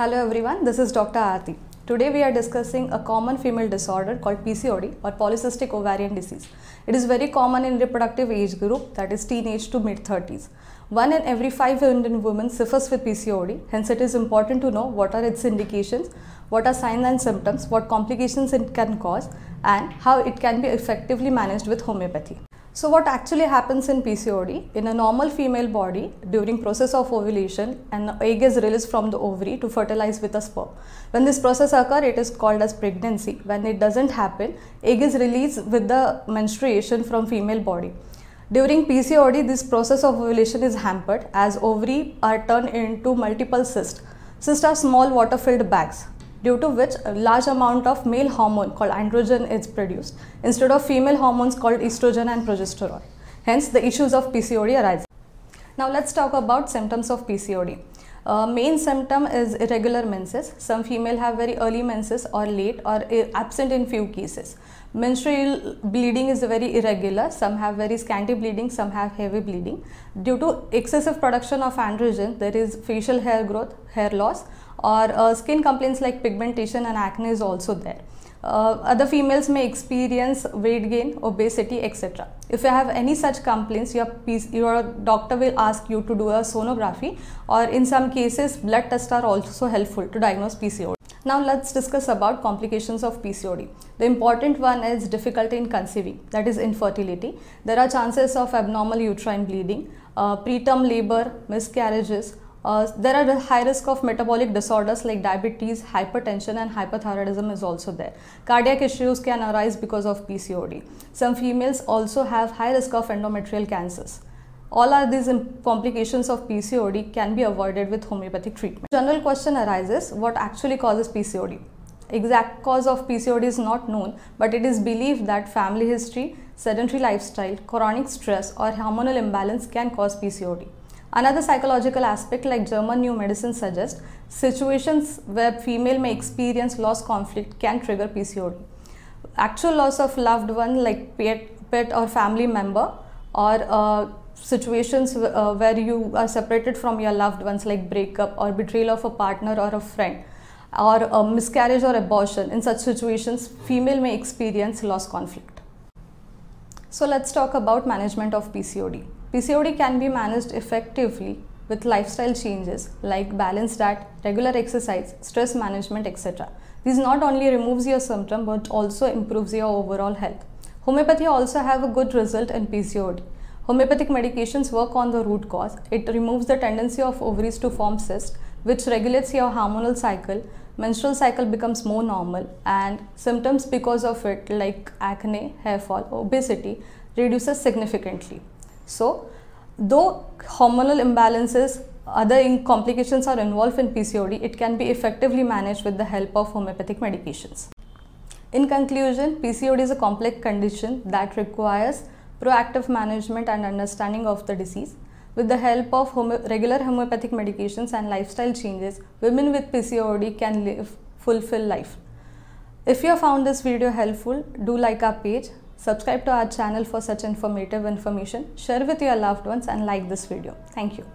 Hello everyone, this is Dr. Aarti. Today we are discussing a common female disorder called PCOD or polycystic ovarian disease. It is very common in reproductive age group that is teenage to mid 30s. One in every five Indian women suffers with PCOD, hence it is important to know what are its indications, what are signs and symptoms, what complications it can cause and how it can be effectively managed with homeopathy. So what actually happens in PCOD? In a normal female body, during process of ovulation, an egg is released from the ovary to fertilize with a sperm. When this process occurs, it is called as pregnancy. When it doesn't happen, egg is released with the menstruation from female body. During PCOD, this process of ovulation is hampered as ovary are turned into multiple cysts. Cysts are small water-filled bags due to which a large amount of male hormone called androgen is produced instead of female hormones called estrogen and progesterone. Hence, the issues of PCOD arise. Now, let's talk about symptoms of PCOD. Uh, main symptom is irregular menses. Some female have very early menses or late or absent in few cases. Menstrual bleeding is very irregular. Some have very scanty bleeding, some have heavy bleeding. Due to excessive production of androgen, there is facial hair growth, hair loss or uh, skin complaints like pigmentation and acne is also there. Uh, other females may experience weight gain, obesity, etc. If you have any such complaints, your, your doctor will ask you to do a sonography or in some cases blood tests are also helpful to diagnose PCOD. Now let's discuss about complications of PCOD. The important one is difficulty in conceiving, that is infertility. There are chances of abnormal uterine bleeding, uh, preterm labor, miscarriages, uh, there are high risk of metabolic disorders like diabetes, hypertension and hypothyroidism is also there. Cardiac issues can arise because of PCOD. Some females also have high risk of endometrial cancers. All are these complications of PCOD can be avoided with homeopathic treatment. General question arises, what actually causes PCOD? Exact cause of PCOD is not known, but it is believed that family history, sedentary lifestyle, chronic stress or hormonal imbalance can cause PCOD. Another psychological aspect like German New Medicine suggests situations where female may experience loss conflict can trigger PCOD. Actual loss of loved one like pet, pet or family member or uh, situations uh, where you are separated from your loved ones like breakup or betrayal of a partner or a friend or a miscarriage or abortion. In such situations, female may experience loss conflict. So let's talk about management of PCOD. PCOD can be managed effectively with lifestyle changes like balanced diet, regular exercise, stress management, etc. This not only removes your symptom but also improves your overall health. Homeopathy also have a good result in PCOD. Homeopathic medications work on the root cause. It removes the tendency of ovaries to form cysts, which regulates your hormonal cycle. Menstrual cycle becomes more normal and symptoms because of it like acne, hair fall, obesity reduces significantly. So, though hormonal imbalances, other complications are involved in PCOD, it can be effectively managed with the help of homeopathic medications. In conclusion, PCOD is a complex condition that requires proactive management and understanding of the disease. With the help of homo regular homeopathic medications and lifestyle changes, women with PCOD can live fulfill life. If you have found this video helpful, do like our page, Subscribe to our channel for such informative information. Share with your loved ones and like this video. Thank you.